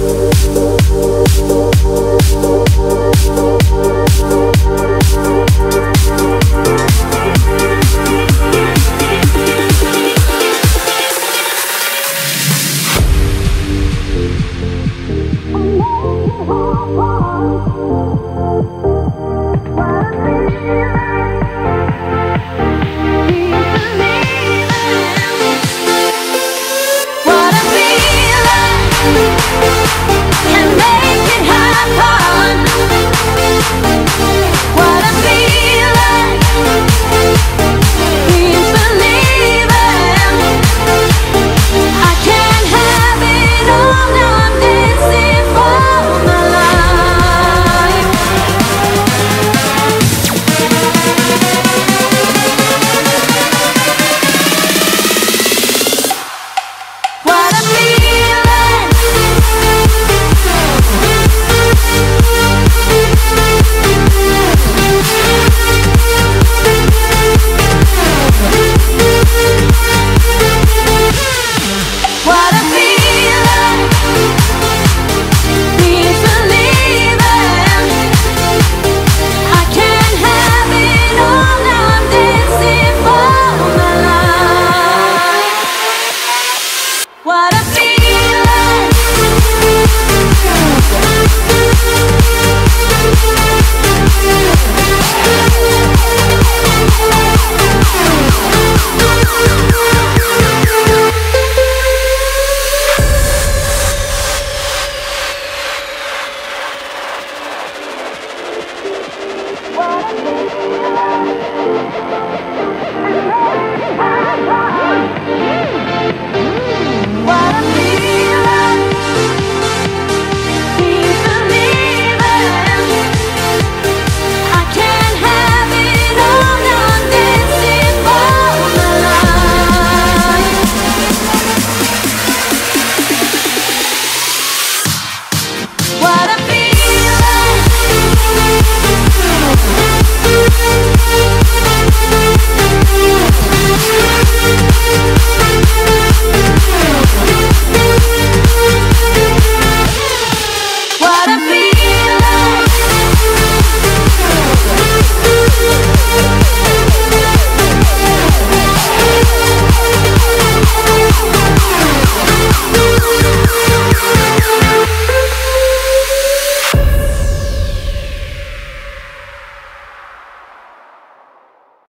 Oh, oh, oh, oh, oh,